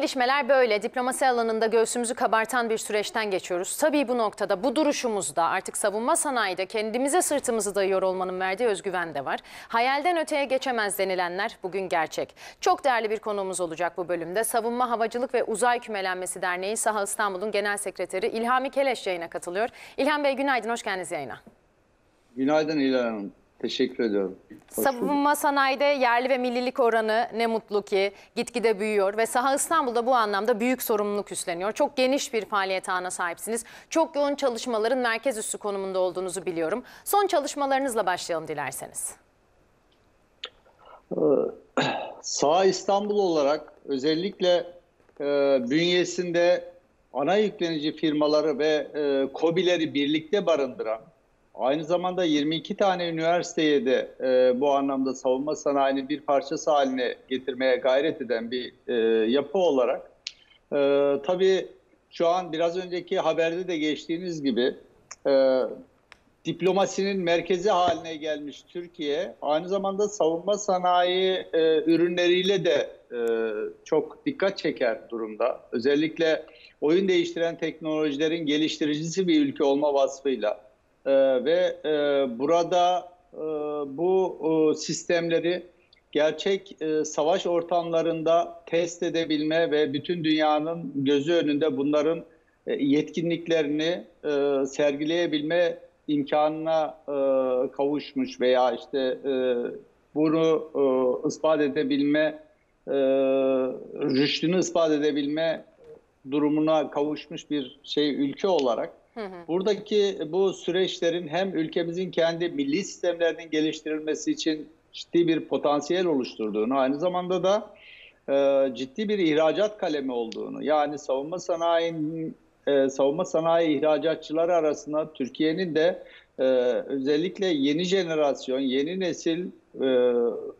Gelişmeler böyle. Diplomasi alanında göğsümüzü kabartan bir süreçten geçiyoruz. Tabii bu noktada, bu duruşumuzda artık savunma sanayide kendimize sırtımızı dayıyor olmanın verdiği özgüven de var. Hayalden öteye geçemez denilenler bugün gerçek. Çok değerli bir konuğumuz olacak bu bölümde. Savunma Havacılık ve Uzay Kümelenmesi Derneği Saha İstanbul'un Genel Sekreteri İlhami Keleş yayına katılıyor. İlhan Bey günaydın, hoş geldiniz yayına. Günaydın İlhan Hanım. Teşekkür ediyorum. Hoş Savunma sanayide yerli ve millilik oranı ne mutlu ki gitgide büyüyor ve Saha İstanbul'da bu anlamda büyük sorumluluk üstleniyor. Çok geniş bir faaliyet ağına sahipsiniz. Çok yoğun çalışmaların merkez üssü konumunda olduğunuzu biliyorum. Son çalışmalarınızla başlayalım dilerseniz. Sağ İstanbul olarak özellikle e, bünyesinde ana yüklenici firmaları ve e, KOBİ'leri birlikte barındıran, aynı zamanda 22 tane üniversiteye de e, bu anlamda savunma sanayinin bir parçası haline getirmeye gayret eden bir e, yapı olarak, e, tabii şu an biraz önceki haberde de geçtiğiniz gibi e, diplomasinin merkezi haline gelmiş Türkiye aynı zamanda savunma sanayi e, ürünleriyle de e, çok dikkat çeker durumda. Özellikle oyun değiştiren teknolojilerin geliştiricisi bir ülke olma vasfıyla e, ve e, burada e, bu e, sistemleri gerçek e, savaş ortamlarında test edebilme ve bütün dünyanın gözü önünde bunların e, yetkinliklerini e, sergileyebilme imkanına e, kavuşmuş veya işte e, bunu e, ispat edebilme, e, rüştünü ispat edebilme durumuna kavuşmuş bir şey ülke olarak buradaki bu süreçlerin hem ülkemizin kendi milli sistemlerinin geliştirilmesi için ciddi bir potansiyel oluşturduğunu, aynı zamanda da e, ciddi bir ihracat kalemi olduğunu, yani savunma sanayinin e, savunma sanayi ihracatçıları arasında Türkiye'nin de e, özellikle yeni jenerasyon, yeni nesil e,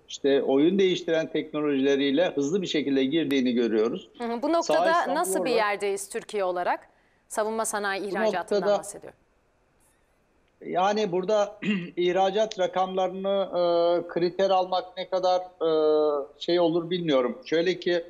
işte oyun değiştiren teknolojileriyle hızlı bir şekilde girdiğini görüyoruz. Hı hı. Bu noktada nasıl bir yerdeyiz Türkiye olarak? Savunma sanayi ihracatından noktada- bahsediyorum. Yani burada ihracat rakamlarını e, kriter almak ne kadar e, şey olur bilmiyorum. Şöyle ki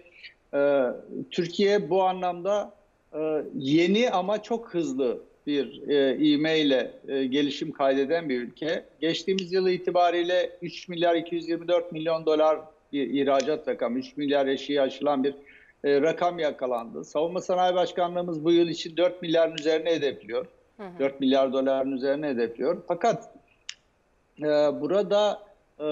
e, Türkiye bu anlamda e, yeni ama çok hızlı bir e, ivmeyle e, gelişim kaydeden bir ülke. Geçtiğimiz yıl itibariyle 3 milyar 224 milyon dolar bir ihracat rakamı, 3 milyar eşiği aşılan bir e, rakam yakalandı. Savunma Sanayi Başkanlığımız bu yıl için 4 milyarın üzerine hedefliyor. 4 milyar doların üzerine hedefliyor. Fakat e, burada e,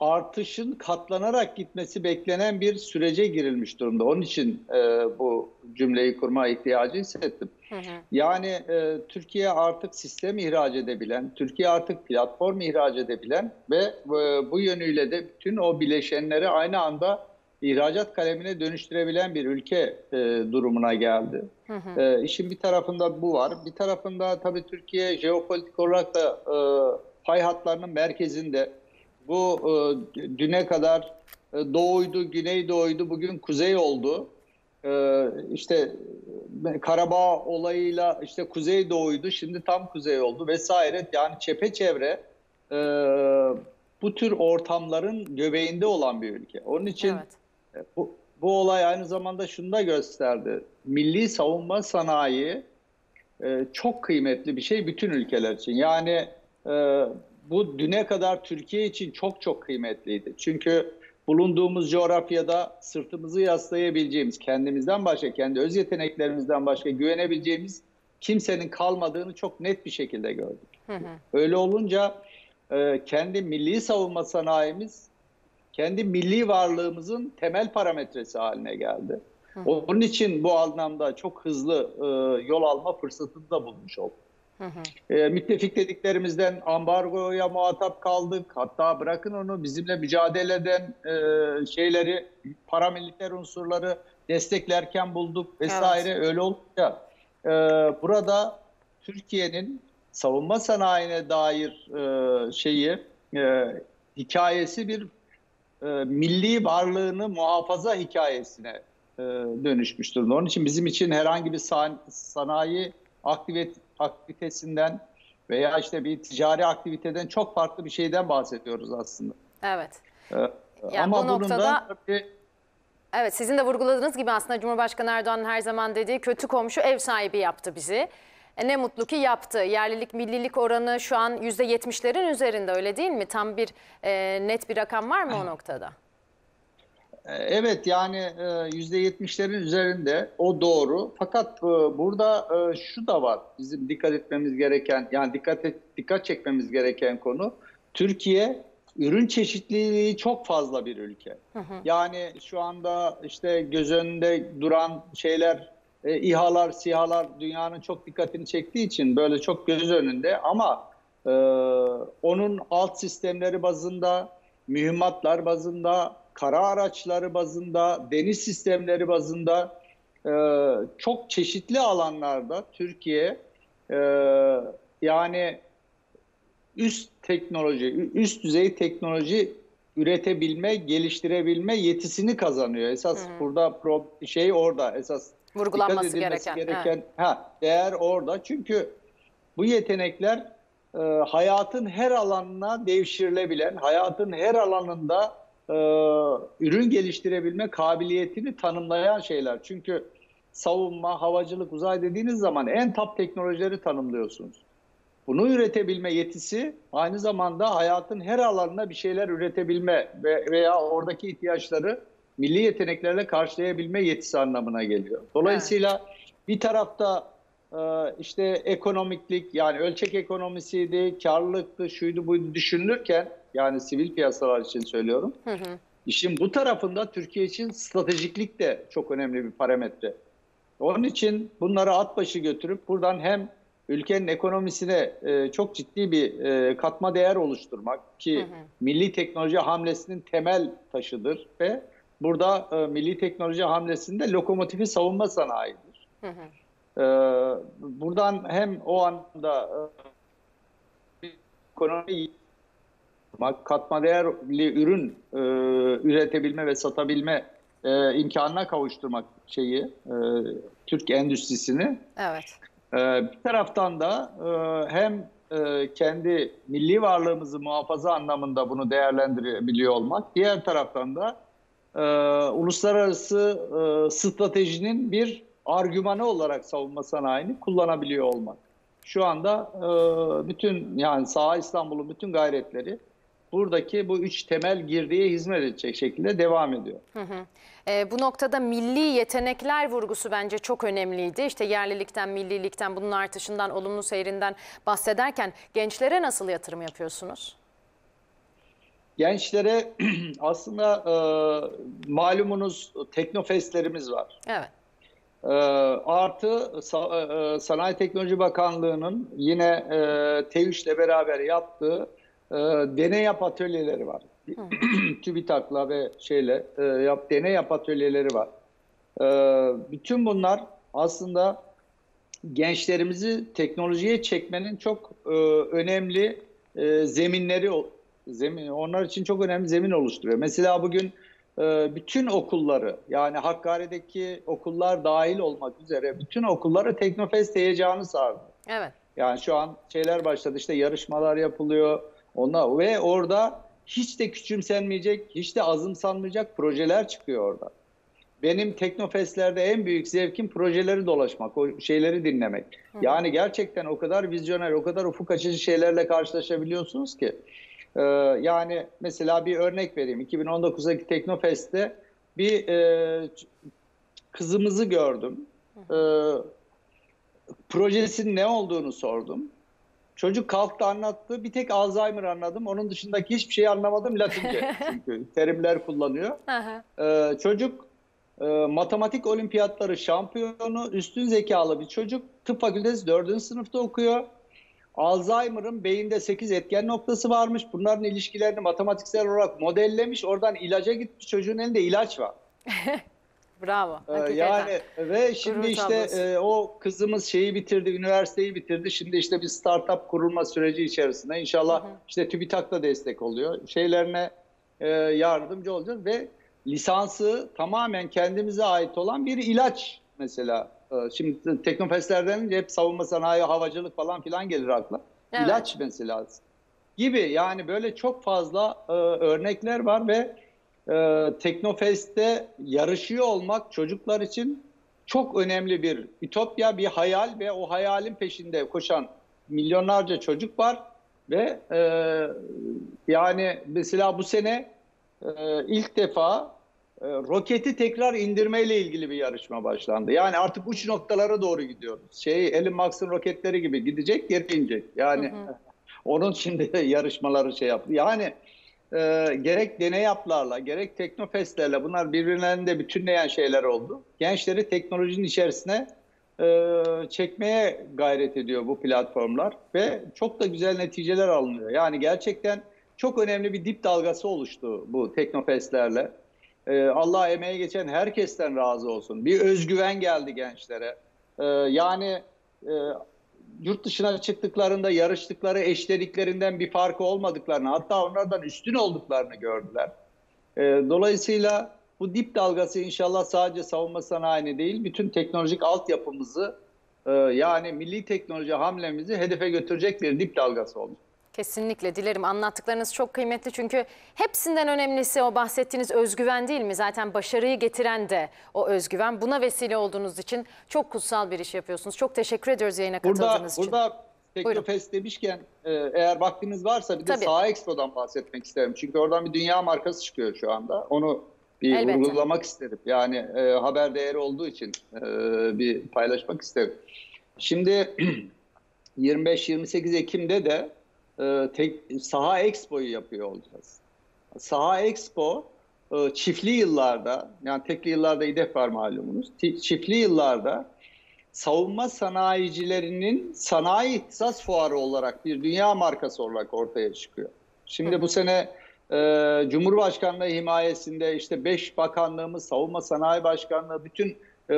artışın katlanarak gitmesi beklenen bir sürece girilmiş durumda. Onun için e, bu cümleyi kurma ihtiyacı hissettim. Yani e, Türkiye artık sistem ihraç edebilen, Türkiye artık platform ihraç edebilen ve e, bu yönüyle de bütün o bileşenleri aynı anda ihracat kalemine dönüştürebilen bir ülke e, durumuna geldi. E, işin bir tarafında bu var. Bir tarafında tabii Türkiye jeopolitik olarak da e, pay hatlarının merkezinde. Bu e, düne kadar e, doğuydu, güneydoğuydu, bugün kuzey oldu. E, işte e, Karabağ olayıyla işte kuzeydoğuydu, şimdi tam kuzey oldu vesaire. Yani çepeçevre e, bu tür ortamların göbeğinde olan bir ülke. Onun için Evet. Bu, bu olay aynı zamanda şunu da gösterdi. Milli savunma sanayi e, çok kıymetli bir şey bütün ülkeler için. Yani e, bu düne kadar Türkiye için çok çok kıymetliydi. Çünkü bulunduğumuz coğrafyada sırtımızı yaslayabileceğimiz, kendimizden başka, kendi öz yeteneklerimizden başka güvenebileceğimiz kimsenin kalmadığını çok net bir şekilde gördük. Öyle olunca e, kendi milli savunma sanayimiz kendi milli varlığımızın temel parametresi haline geldi. Onun için bu anlamda çok hızlı e, yol alma fırsatını da bulmuş olduk. E, müttefik dediklerimizden ambargoya muhatap kaldık. Hatta bırakın onu bizimle mücadele eden e, şeyleri, paramiliter unsurları desteklerken bulduk vesaire. Öyle olunca e, burada Türkiye'nin savunma sanayine dair e, şeyi e, hikayesi bir e, milli varlığını muhafaza hikayesine e, dönüşmüş durumda. Onun için bizim için herhangi bir san- sanayi aktivit aktivitesinden veya işte bir ticari aktiviteden çok farklı bir şeyden bahsediyoruz aslında. Evet. E, Yani Ama bu bunun noktada- da tabii Evet sizin de vurguladığınız gibi aslında Cumhurbaşkanı Erdoğan'ın her zaman dediği kötü komşu ev sahibi yaptı bizi. E, ne mutlu ki yaptı. Yerlilik millilik oranı şu an %70'lerin üzerinde öyle değil mi? Tam bir e, net bir rakam var mı o noktada? E, Evet yani e, %70'lerin üzerinde o doğru. Fakat e, burada e, şu da var. Bizim dikkat etmemiz gereken yani dikkat et, dikkat çekmemiz gereken konu Türkiye ürün çeşitliliği çok fazla bir ülke. Yani şu anda işte göz önünde duran şeyler e, İHA'lar, SİHA'lar dünyanın çok dikkatini çektiği için böyle çok göz önünde ama e, onun alt sistemleri bazında, mühimmatlar bazında, kara araçları bazında, deniz sistemleri bazında e, çok çeşitli alanlarda Türkiye e, yani üst teknoloji, üst düzey teknoloji üretebilme, geliştirebilme yetisini kazanıyor. Esas burada pro, şey orada esas Vurgulanması dikkat gereken, gereken ha, değer orada. Çünkü bu yetenekler e, hayatın her alanına devşirilebilen, hayatın her alanında e, ürün geliştirebilme kabiliyetini tanımlayan şeyler. Çünkü savunma, havacılık, uzay dediğiniz zaman en top teknolojileri tanımlıyorsunuz. Bunu üretebilme yetisi aynı zamanda hayatın her alanına bir şeyler üretebilme ve veya oradaki ihtiyaçları milli yeteneklerle karşılayabilme yetisi anlamına geliyor. Dolayısıyla bir tarafta e, işte ekonomiklik yani ölçek ekonomisiydi, karlılıktı, şuydu buydu düşünülürken yani sivil piyasalar için söylüyorum. İşin bu tarafında Türkiye için stratejiklik de çok önemli bir parametre. Onun için bunları at başı götürüp buradan hem ülkenin ekonomisine e, çok ciddi bir e, katma değer oluşturmak ki milli teknoloji hamlesinin temel taşıdır ve burada e, milli teknoloji hamlesinde lokomotifi savunma sanayidir. E, buradan hem o anda e, ekonomi katma değerli ürün e, üretebilme ve satabilme e, imkanına kavuşturmak şeyi e, Türk endüstrisini Evet. ee, Bir taraftan da e, hem e, kendi milli varlığımızı muhafaza anlamında bunu değerlendirebiliyor olmak, diğer taraftan da e, uluslararası e, stratejinin bir argümanı olarak savunma sanayini kullanabiliyor olmak. Şu anda e, bütün yani Sağ İstanbul'un bütün gayretleri buradaki bu üç temel girdiye hizmet edecek şekilde devam ediyor. E, bu noktada milli yetenekler vurgusu bence çok önemliydi. İşte yerlilikten, millilikten, bunun artışından, olumlu seyrinden bahsederken gençlere nasıl yatırım yapıyorsunuz? Gençlere aslında e, malumunuz teknofestlerimiz var. Evet. E, artı sa- e, Sanayi Teknoloji Bakanlığı'nın yine e, TEÜŞ'le beraber yaptığı e, deney yap atölyeleri var. TÜBİTAK'la ve şeyle e, yap, deney yap atölyeleri var. E, bütün bunlar aslında gençlerimizi teknolojiye çekmenin çok e, önemli e, zeminleri zemin onlar için çok önemli zemin oluşturuyor. Mesela bugün e, bütün okulları yani Hakkari'deki okullar dahil olmak üzere bütün okulları Teknofest heyecanı sardı. Evet. Yani şu an şeyler başladı işte yarışmalar yapılıyor. Onlar ve orada hiç de küçümsenmeyecek, hiç de azımsanmayacak projeler çıkıyor orada. Benim Teknofest'lerde en büyük zevkim projeleri dolaşmak, o şeyleri dinlemek. Yani gerçekten o kadar vizyoner, o kadar ufuk açıcı şeylerle karşılaşabiliyorsunuz ki. Ee, yani mesela bir örnek vereyim. 2019'daki Teknofest'te bir e, kızımızı gördüm. Ee, projesinin ne olduğunu sordum. Çocuk kalktı anlattı. Bir tek Alzheimer anladım. Onun dışındaki hiçbir şey anlamadım Latince. Çünkü terimler kullanıyor. Ee, çocuk e, matematik olimpiyatları şampiyonu, üstün zekalı bir çocuk. Tıp fakültesi 4. sınıfta okuyor. Alzheimer'ın beyinde 8 etken noktası varmış. Bunların ilişkilerini matematiksel olarak modellemiş. Oradan ilaca gitmiş. Çocuğun elinde ilaç var. Bravo. Ee. Yani ve şimdi Gurur işte tablosu. e, o kızımız şeyi bitirdi, üniversiteyi bitirdi. Şimdi işte bir startup kurulma süreci içerisinde. İnşallah işte TÜBİTAK da destek oluyor. Şeylerine e, yardımcı olacağız ve lisansı tamamen kendimize ait olan bir ilaç mesela. E, şimdi teknofestlerden hep savunma sanayi, havacılık falan filan gelir akla. Evet. İlaç mesela gibi yani böyle çok fazla e, örnekler var ve e, Teknofest'te yarışıyor olmak çocuklar için çok önemli bir ütopya, bir hayal ve o hayalin peşinde koşan milyonlarca çocuk var ve e, yani mesela bu sene e, ilk defa e, roketi tekrar indirmeyle ilgili bir yarışma başlandı. Yani artık uç noktalara doğru gidiyoruz. Şey Elon Musk'ın roketleri gibi gidecek, geri inecek. Yani onun şimdi yarışmaları şey yaptı. Yani e, gerek deney yaplarla, gerek teknofestlerle bunlar birbirlerinde bütünleyen şeyler oldu. Gençleri teknolojinin içerisine e, çekmeye gayret ediyor bu platformlar ve çok da güzel neticeler alınıyor. Yani gerçekten çok önemli bir dip dalgası oluştu bu teknofestlerle. E, Allah emeği geçen herkesten razı olsun. Bir özgüven geldi gençlere. E, yani e, yurt dışına çıktıklarında yarıştıkları eşleriklerinden bir farkı olmadıklarını hatta onlardan üstün olduklarını gördüler. E, dolayısıyla bu dip dalgası inşallah sadece savunma sanayini değil bütün teknolojik altyapımızı e, yani milli teknoloji hamlemizi hedefe götürecek bir dip dalgası oldu. Kesinlikle dilerim. Anlattıklarınız çok kıymetli çünkü hepsinden önemlisi o bahsettiğiniz özgüven değil mi? Zaten başarıyı getiren de o özgüven. Buna vesile olduğunuz için çok kutsal bir iş yapıyorsunuz. Çok teşekkür ediyoruz yayına Burada, katıldığınız için. burada Teknofest demişken e, eğer vaktiniz varsa bir de Tabii. Saha Expo'dan bahsetmek isterim. Çünkü oradan bir dünya markası çıkıyor şu anda. Onu bir Elbette. vurgulamak isterim. Yani e, haber değeri olduğu için e, bir paylaşmak isterim. Şimdi 25-28 Ekim'de de e, tek, Saha Expo'yu yapıyor olacağız. Saha Expo e, çiftli yıllarda, yani tekli yıllarda İDEF var malumunuz. Çiftli yıllarda savunma sanayicilerinin sanayi ihtisas fuarı olarak bir dünya markası olarak ortaya çıkıyor. Şimdi bu sene e, Cumhurbaşkanlığı himayesinde işte 5 bakanlığımız, Savunma Sanayi Başkanlığı bütün e,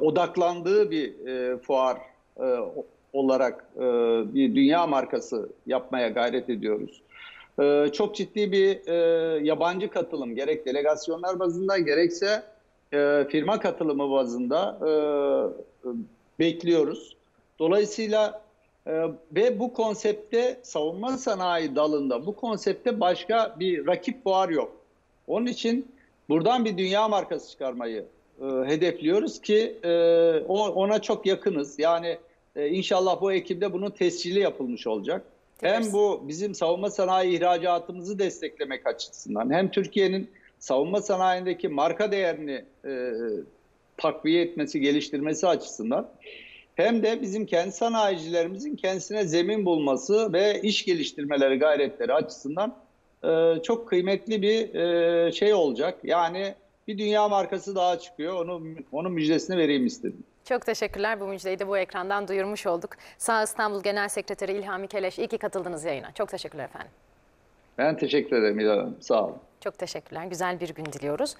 odaklandığı bir e, fuar e, olarak e, bir dünya markası yapmaya gayret ediyoruz. E, çok ciddi bir e, yabancı katılım gerek delegasyonlar bazında gerekse e, firma katılımı bazında e, e, bekliyoruz. Dolayısıyla e, ve bu konsepte savunma sanayi dalında bu konsepte başka bir rakip fuar yok. Onun için buradan bir dünya markası çıkarmayı e, hedefliyoruz ki e, ona çok yakınız. Yani e, inşallah bu Ekim'de bunun tescili yapılmış olacak. Hem bu bizim savunma sanayi ihracatımızı desteklemek açısından hem Türkiye'nin savunma sanayindeki marka değerini e, takviye etmesi, geliştirmesi açısından hem de bizim kendi sanayicilerimizin kendisine zemin bulması ve iş geliştirmeleri gayretleri açısından e, çok kıymetli bir e, şey olacak. Yani bir dünya markası daha çıkıyor. Onu onun müjdesini vereyim istedim. Çok teşekkürler. Bu müjdeyi de bu ekrandan duyurmuş olduk. Sağ İstanbul Genel Sekreteri İlhami Keleş, iyi ki katıldınız yayına. Çok teşekkürler efendim. Ben teşekkür ederim İlhan Hanım. Sağ olun. Çok teşekkürler. Güzel bir gün diliyoruz.